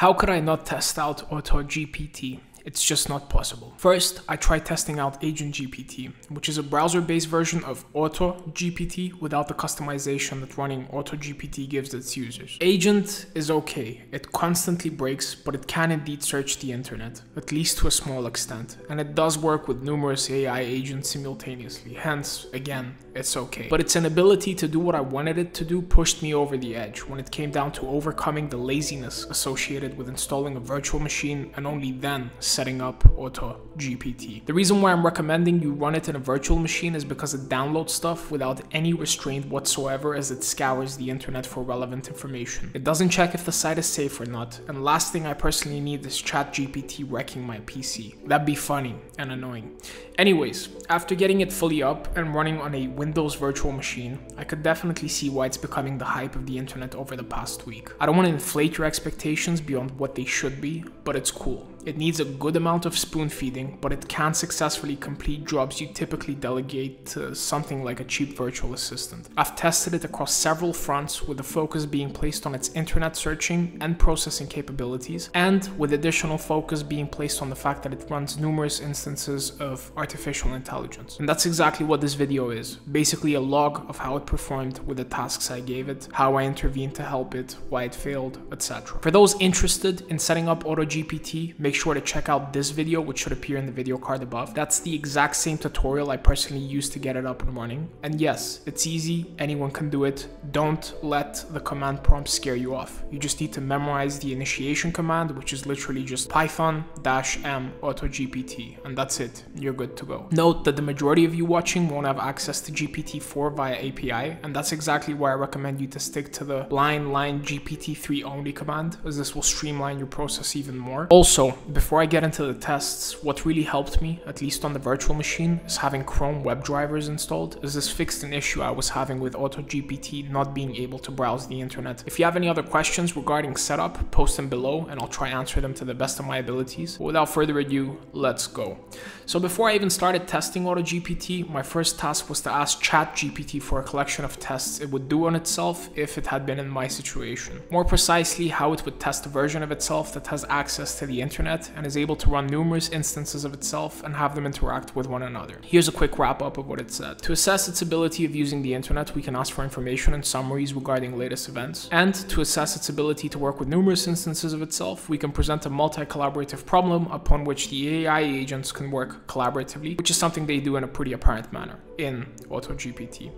How could I not test out AutoGPT? It's just not possible. First, I tried testing out Agent GPT, which is a browser-based version of AutoGPT without the customization that running AutoGPT gives its users. Agent is okay. It constantly breaks, but it can indeed search the internet, at least to a small extent, and it does work with numerous AI agents simultaneously, hence, again, it's okay. But its inability to do what I wanted it to do pushed me over the edge when it came down to overcoming the laziness associated with installing a virtual machine and only then setting up Auto GPT. The reason why I'm recommending you run it in a virtual machine is because it downloads stuff without any restraint whatsoever as it scours the internet for relevant information. It doesn't check if the site is safe or not, and last thing I personally need is ChatGPT wrecking my PC. That'd be funny and annoying. Anyways, after getting it fully up and running on a Windows virtual machine, I could definitely see why it's becoming the hype of the internet over the past week. I don't want to inflate your expectations beyond what they should be, but it's cool. It needs a good amount of spoon feeding, but it can successfully complete jobs you typically delegate to something like a cheap virtual assistant. I've tested it across several fronts with the focus being placed on its internet searching and processing capabilities, and with additional focus being placed on the fact that it runs numerous instances of artificial intelligence. And that's exactly what this video is. Basically a log of how it performed with the tasks I gave it, how I intervened to help it, why it failed, etc. For those interested in setting up AutoGPT, make make sure to check out this video, which should appear in the video card above. That's the exact same tutorial I personally used to get it up and running. And yes, it's easy, anyone can do it. Don't let the command prompt scare you off. You just need to memorize the initiation command, which is literally just python-m autogpt, and that's it, you're good to go. Note that the majority of you watching won't have access to GPT-4 via API, and that's exactly why I recommend you to stick to the line line GPT-3 only command, as this will streamline your process even more. Also, before I get into the tests, what really helped me, at least on the virtual machine, is having Chrome web drivers installed, as this fixed an issue I was having with AutoGPT not being able to browse the internet. If you have any other questions regarding setup, post them below and I'll try answer them to the best of my abilities. But without further ado, let's go. So before I even started testing AutoGPT, my first task was to ask ChatGPT for a collection of tests it would do on itself if it had been in my situation. More precisely, how it would test a version of itself that has access to the internet internet and is able to run numerous instances of itself and have them interact with one another. Here's a quick wrap up of what it said. To assess its ability of using the internet, we can ask for information and summaries regarding latest events. And to assess its ability to work with numerous instances of itself, we can present a multi-collaborative problem upon which the AI agents can work collaboratively, which is something they do in a pretty apparent manner in AutoGPT.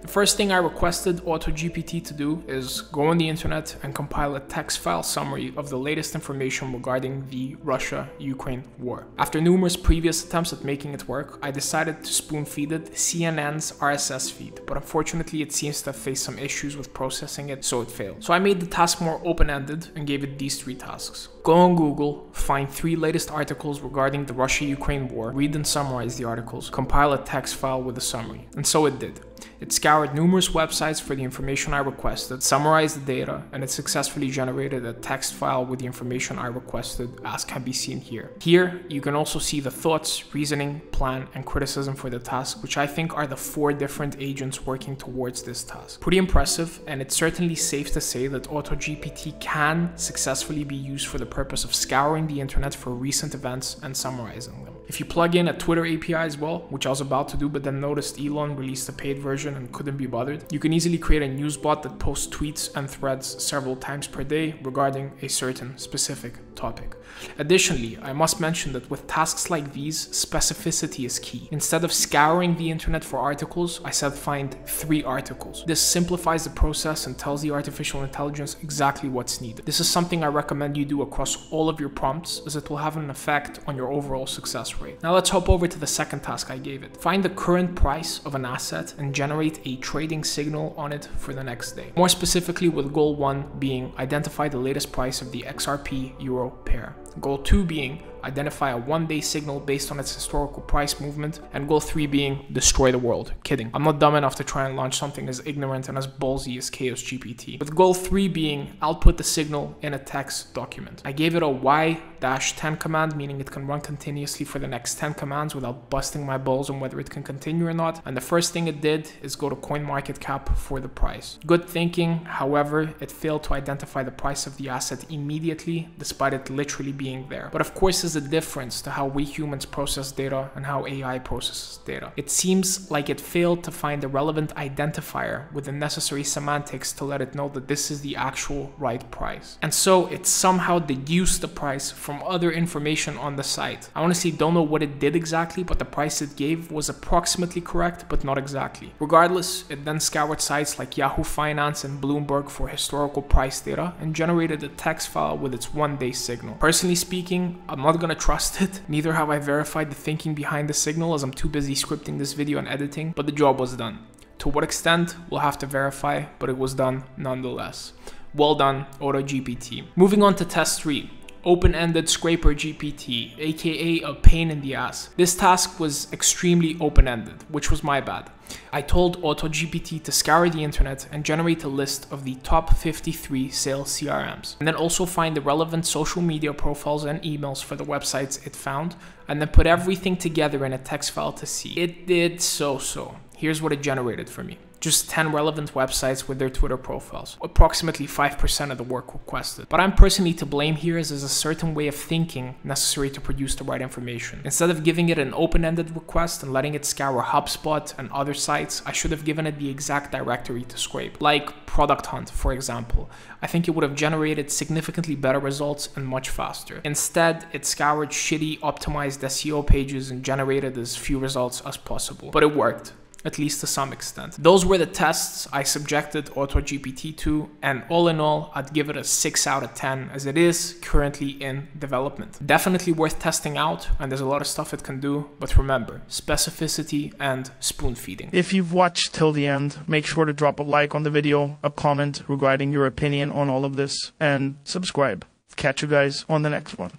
The first thing I requested AutoGPT to do is go on the internet and compile a text file summary of the latest information regarding the Russia-Ukraine war. After numerous previous attempts at making it work, I decided to spoon feed it CNN's RSS feed, but unfortunately it seems to have faced some issues with processing it, so it failed. So I made the task more open-ended and gave it these three tasks. Go on Google, find three latest articles regarding the Russia-Ukraine war, read and summarize the articles, compile a text file with a summary. And so it did. It scoured numerous websites for the information I requested, summarized the data, and it successfully generated a text file with the information I requested as can be seen here. Here, you can also see the thoughts, reasoning, plan, and criticism for the task, which I think are the four different agents working towards this task. Pretty impressive, and it's certainly safe to say that AutoGPT can successfully be used for the purpose of scouring the internet for recent events and summarizing them. If you plug in a Twitter API as well, which I was about to do, but then noticed Elon released a paid version and couldn't be bothered, you can easily create a news bot that posts tweets and threads several times per day regarding a certain specific topic. Additionally, I must mention that with tasks like these, specificity is key. Instead of scouring the internet for articles, I said find three articles. This simplifies the process and tells the artificial intelligence exactly what's needed. This is something I recommend you do across all of your prompts as it will have an effect on your overall success rate. Now let's hop over to the second task I gave it. Find the current price of an asset and generate a trading signal on it for the next day. More specifically with goal 1 being identify the latest price of the XRP Euro pair. Goal 2 being identify a one day signal based on its historical price movement, and goal 3 being destroy the world. Kidding. I'm not dumb enough to try and launch something as ignorant and as ballsy as Chaos GPT. With goal 3 being output the signal in a text document. I gave it a Y-10 command, meaning it can run continuously for the the next 10 commands without busting my balls on whether it can continue or not. And the first thing it did is go to CoinMarketCap for the price. Good thinking, however, it failed to identify the price of the asset immediately, despite it literally being there. But of course, there's a difference to how we humans process data and how AI processes data. It seems like it failed to find the relevant identifier with the necessary semantics to let it know that this is the actual right price. And so it somehow deduced the price from other information on the site. I honestly don't know what it did exactly, but the price it gave was approximately correct, but not exactly. Regardless, it then scoured sites like Yahoo Finance and Bloomberg for historical price data and generated a text file with its one day signal. Personally speaking, I'm gonna trust it, neither have I verified the thinking behind the signal as I'm too busy scripting this video and editing, but the job was done. To what extent, we'll have to verify, but it was done nonetheless. Well done, AutoGPT. Moving on to test 3 open-ended scraper GPT, aka a pain in the ass. This task was extremely open-ended, which was my bad. I told AutoGPT to scour the internet and generate a list of the top 53 sales CRMs, and then also find the relevant social media profiles and emails for the websites it found, and then put everything together in a text file to see. It did so-so. Here's what it generated for me just 10 relevant websites with their Twitter profiles, approximately 5% of the work requested. But I'm personally to blame here as there's a certain way of thinking necessary to produce the right information. Instead of giving it an open-ended request and letting it scour HubSpot and other sites, I should have given it the exact directory to scrape, like Product Hunt, for example. I think it would have generated significantly better results and much faster. Instead, it scoured shitty optimized SEO pages and generated as few results as possible. But it worked at least to some extent. Those were the tests I subjected AutoGPT to, and all in all, I'd give it a 6 out of 10 as it is currently in development. Definitely worth testing out, and there's a lot of stuff it can do, but remember, specificity and spoon feeding. If you've watched till the end, make sure to drop a like on the video, a comment regarding your opinion on all of this, and subscribe. Catch you guys on the next one.